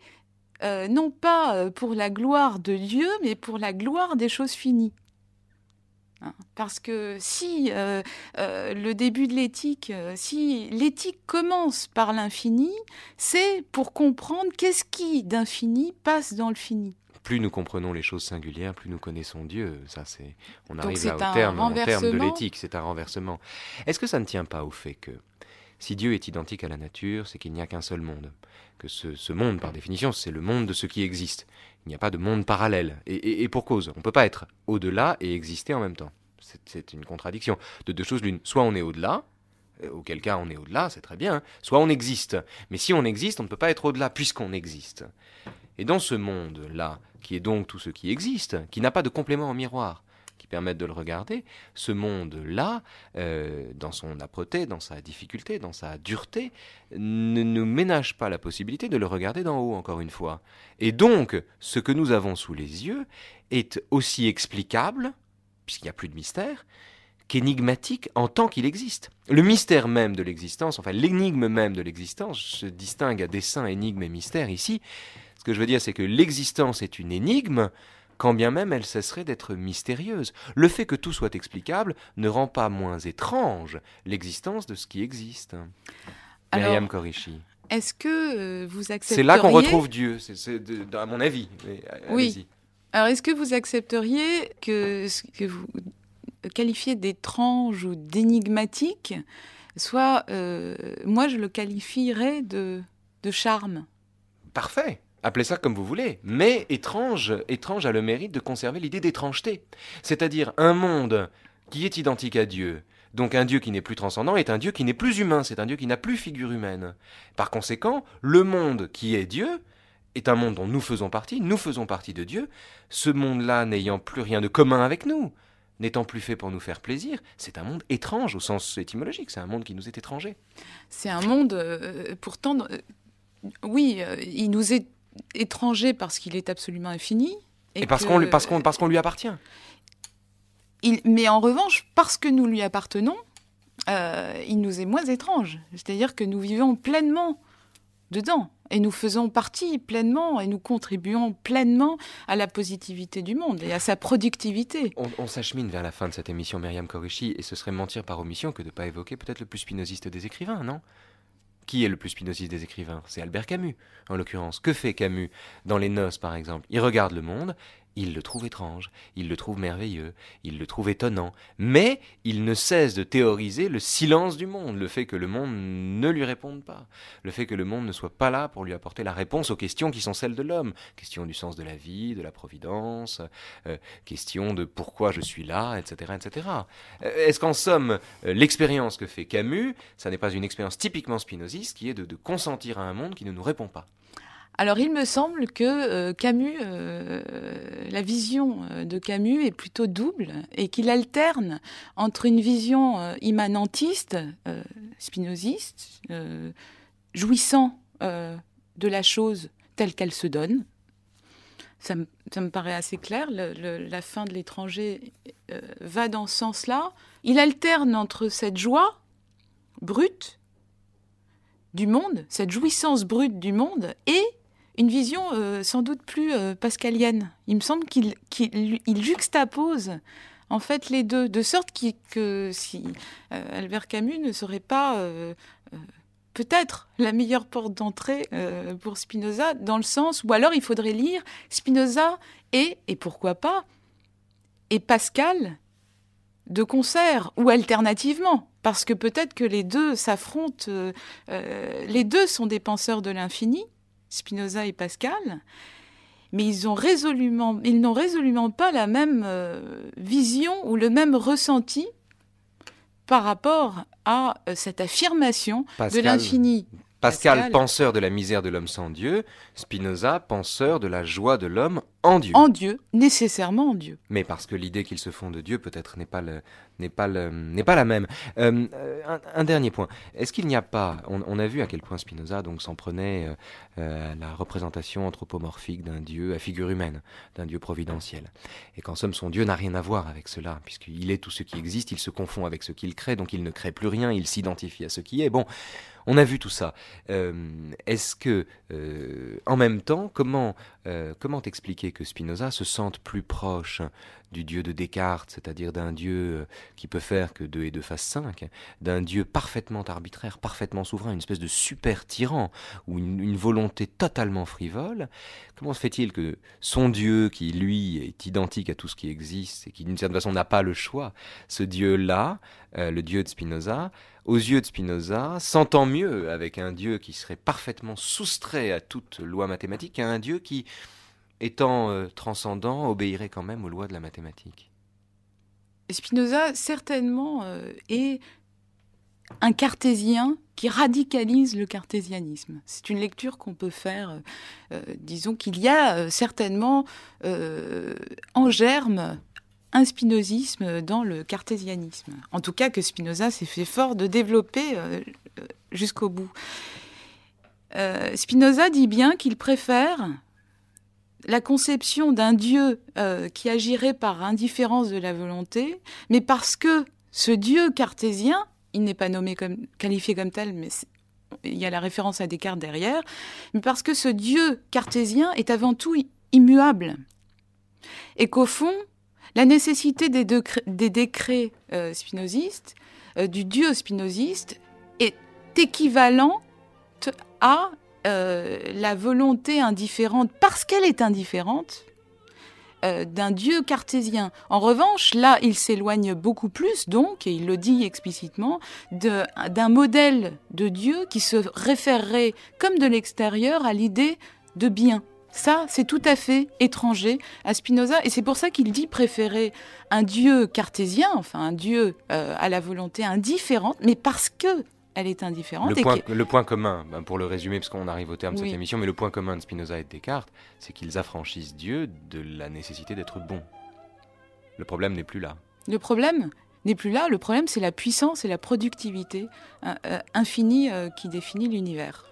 non pas pour la gloire de Dieu, mais pour la gloire des choses finies. Hein, parce que si euh, euh, le début de l'éthique, euh, si l'éthique commence par l'infini, c'est pour comprendre qu'est-ce qui d'infini passe dans le fini. Plus nous comprenons les choses singulières, plus nous connaissons Dieu. Ça, c'est on arrive là au terme, terme de l'éthique, c'est un renversement. Est-ce que ça ne tient pas au fait que si Dieu est identique à la nature, c'est qu'il n'y a qu'un seul monde, que ce monde, par définition, c'est le monde de ce qui existe. Il n'y a pas de monde parallèle. Et, pour cause, on ne peut pas être au-delà et exister en même temps. C'est une contradiction. De deux choses l'une. Soit on est au-delà, euh, auquel cas on est au-delà, c'est très bien, hein. soit on existe. Mais si on existe, on ne peut pas être au-delà puisqu'on existe. Et dans ce monde-là, qui est donc tout ce qui existe, qui n'a pas de complément en miroir, qui permettent de le regarder, ce monde-là, euh, dans son âpreté, dans sa difficulté, dans sa dureté, ne nous ménage pas la possibilité de le regarder d'en haut, encore une fois. Et donc, ce que nous avons sous les yeux est aussi explicable, puisqu'il n'y a plus de mystère, qu'énigmatique en tant qu'il existe. Le mystère même de l'existence, enfin l'énigme même de l'existence, se distingue à dessein, énigme et mystère ici. Ce que je veux dire, c'est que l'existence est une énigme, quand bien même elle cesserait d'être mystérieuse. Le fait que tout soit explicable ne rend pas moins étrange l'existence de ce qui existe. Myriam Korishi. Est-ce que euh, vous accepteriez... C'est là qu'on retrouve Dieu, c'est à mon avis. Oui. Alors, est-ce que vous accepteriez que ce que vous qualifiez d'étrange ou d'énigmatique soit, euh, moi, je le qualifierais de, de charme? Parfait. Appelez ça comme vous voulez, mais étrange, étrange a le mérite de conserver l'idée d'étrangeté. C'est-à-dire un monde qui est identique à Dieu, donc un Dieu qui n'est plus transcendant est un Dieu qui n'est plus humain, c'est un Dieu qui n'a plus figure humaine. Par conséquent, le monde qui est Dieu est un monde dont nous faisons partie, nous faisons partie de Dieu, ce monde-là n'ayant plus rien de commun avec nous, n'étant plus fait pour nous faire plaisir, c'est un monde étrange au sens étymologique, c'est un monde qui nous est étranger. C'est un monde, euh, pourtant, euh, oui, euh, il nous est étranger parce qu'il est absolument infini. Et, parce qu'on parce qu'on parce qu'on lui appartient. Il, mais en revanche, parce que nous lui appartenons, euh, il nous est moins étrange. C'est-à-dire que nous vivons pleinement dedans et nous faisons partie pleinement et nous contribuons pleinement à la positivité du monde et à sa productivité. On, s'achemine vers la fin de cette émission, Myriam Korishi, et ce serait mentir par omission que de ne pas évoquer peut-être le plus spinoziste des écrivains, non? Qui est le plus spinoziste des écrivains? C'est Albert Camus, en l'occurrence. Que fait Camus dans Les Noces, par exemple? Il regarde le monde il le trouve étrange, il le trouve merveilleux, il le trouve étonnant, mais il ne cesse de théoriser le silence du monde, le fait que le monde ne lui réponde pas, le fait que le monde ne soit pas là pour lui apporter la réponse aux questions qui sont celles de l'homme, question du sens de la vie, de la providence, euh, question de pourquoi je suis là, etc. etc. Euh, est-ce qu'en somme, euh, l'expérience que fait Camus, ça n'est pas une expérience typiquement spinoziste qui est de consentir à un monde qui ne nous répond pas? Alors il me semble que euh, Camus, euh, la vision euh, de Camus est plutôt double et qu'il alterne entre une vision immanentiste, spinoziste, jouissant de la chose telle qu'elle se donne. Ça me, paraît assez clair. la fin de l'étranger va dans ce sens-là. Il alterne entre cette joie brute du monde, cette jouissance brute du monde, et une vision euh, sans doute plus euh, pascalienne. Il me semble qu'il juxtapose en fait les deux, de sorte que si euh, Albert Camus ne serait pas peut-être la meilleure porte d'entrée pour Spinoza, dans le sens où alors il faudrait lire Spinoza et, et pourquoi pas, et Pascal de concert ou alternativement, parce que peut-être que les deux s'affrontent, les deux sont des penseurs de l'infini, Spinoza et Pascal, mais ils ont résolument, ils n'ont résolument pas la même euh, vision ou le même ressenti par rapport à cette affirmation de l'infini. Pascal, penseur de la misère de l'homme sans Dieu, Spinoza, penseur de la joie de l'homme en Dieu. En Dieu, nécessairement en Dieu. Mais parce que l'idée qu'ils se font de Dieu peut-être n'est pas, n'est pas, n'est pas la même. Euh, un, dernier point. Est-ce qu'il n'y a pas, on, a vu à quel point Spinoza donc s'en prenait euh, euh, à la représentation anthropomorphique d'un Dieu à figure humaine, d'un Dieu providentiel. Et qu'en somme, son Dieu n'a rien à voir avec cela, puisqu'il est tout ce qui existe, il se confond avec ce qu'il crée, donc il ne crée plus rien, il s'identifie à ce qui est. Bon, on a vu tout ça. Euh, est-ce que, euh, en même temps, comment, euh, comment expliquer que Spinoza se sente plus proche du Dieu de Descartes, c'est-à-dire d'un Dieu qui peut faire que 2 et 2 fassent 5, d'un Dieu parfaitement arbitraire, parfaitement souverain, une espèce de super tyran, ou une, une volonté totalement frivole? Comment se fait-il que son Dieu, qui lui est identique à tout ce qui existe et qui d'une certaine façon n'a pas le choix, ce Dieu-là, le Dieu de Spinoza, aux yeux de Spinoza, s'entend mieux avec un Dieu qui serait parfaitement soustrait à toute loi mathématique qu'un un Dieu qui, étant euh, transcendant, obéirait quand même aux lois de la mathématique. Spinoza, certainement, euh, est un cartésien qui radicalise le cartésianisme. C'est une lecture qu'on peut faire. Euh, disons qu'il y a certainement en germe un spinozisme dans le cartésianisme. En tout cas, que Spinoza s'est fait fort de développer euh, jusqu'au bout. Euh, Spinoza dit bien qu'il préfère la conception d'un Dieu euh, qui agirait par indifférence de la volonté, mais parce que ce Dieu cartésien, il n'est pas nommé comme, qualifié comme tel, mais il y a la référence à Descartes derrière, mais parce que ce Dieu cartésien est avant tout immuable. Et qu'au fond, la nécessité des, décrets euh, spinozistes, euh, du dieu spinoziste, est équivalente à euh, la volonté indifférente, parce qu'elle est indifférente, d'un dieu cartésien. En revanche, là, il s'éloigne beaucoup plus, donc, et il le dit explicitement, d'un modèle de dieu qui se référerait comme de l'extérieur à l'idée de bien. Ça, c'est tout à fait étranger à Spinoza, et c'est pour ça qu'il dit préférer un dieu cartésien, enfin un dieu euh, à la volonté indifférente, mais parce que elle est indifférente. Le, point, commun, ben, pour le résumer, parce qu'on arrive au terme de cette émission, mais le point commun de Spinoza et de Descartes, c'est qu'ils affranchissent Dieu de la nécessité d'être bon. Le problème n'est plus là. Le problème n'est plus là. Le problème, c'est la puissance et la productivité euh, euh, infinie qui définit l'univers.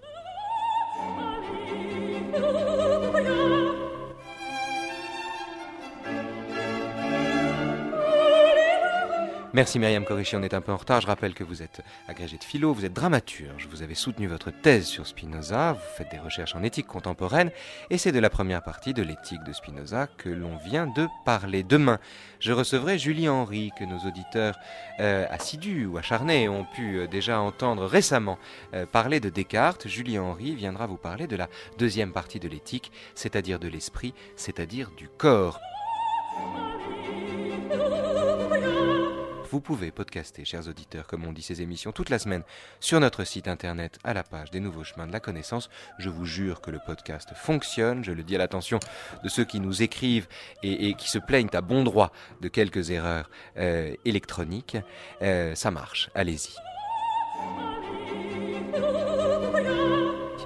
Merci Myriam Corichi, on est un peu en retard. Je rappelle que vous êtes agrégé de philo, vous êtes dramaturge, vous avez soutenu votre thèse sur Spinoza, vous faites des recherches en éthique contemporaine, et c'est de la première partie de l'éthique de Spinoza que l'on vient de parler. Demain, je recevrai Julie Henry, que nos auditeurs euh, assidus ou acharnés ont pu euh, déjà entendre récemment euh, parler de Descartes. Julie Henry viendra vous parler de la deuxième partie de l'éthique, c'est-à-dire de l'esprit, c'est-à-dire du corps. Vous pouvez podcaster, chers auditeurs, comme on dit ces émissions, toute la semaine sur notre site internet à la page des nouveaux chemins de la connaissance. Je vous jure que le podcast fonctionne. Je le dis à l'attention de ceux qui nous écrivent et, qui se plaignent à bon droit de quelques erreurs euh, électroniques. Euh, ça marche. Allez-y.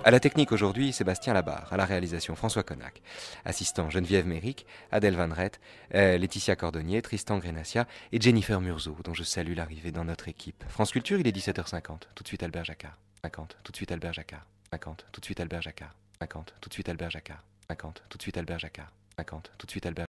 À la technique aujourd'hui, Sébastien Labarre. À la réalisation, François Connac. Assistant, Geneviève Méric, Adèle Van Rett, euh, Laetitia Cordonnier, Tristan Grenassia et Jennifer Murzo, dont je salue l'arrivée dans notre équipe. France Culture, il est 17h50. Tout de suite Albert Jacquard. 50. Tout de suite Albert Jacquard. 50. Tout de suite Albert Jacquard. 50. Tout de suite Albert Jacquard. 50. Tout de suite Albert Jacquard. 50. Tout de suite Albert